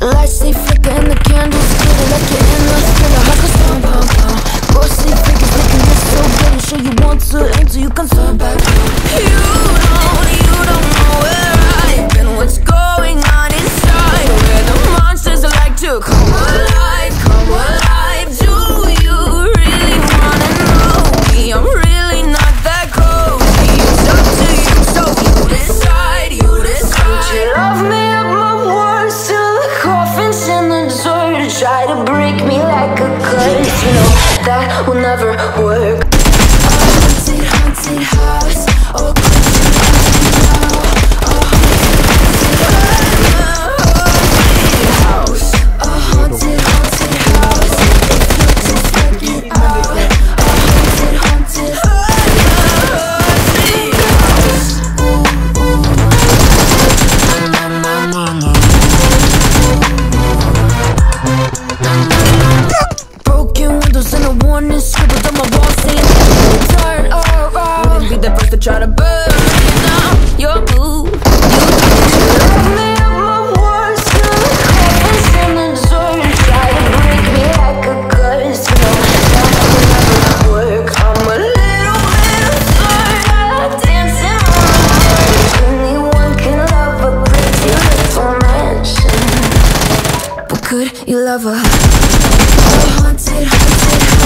Lights stay flickering, the candles get electric And the thriller has a sound pow pow Ghostly figures making this so good. And sure you want to aim you can turn back. You don't, you don't know where I've been. What's going on inside? Where the monsters like to come to break me like a curse. You know that will never work. you love her. Haunted, haunted, haunted.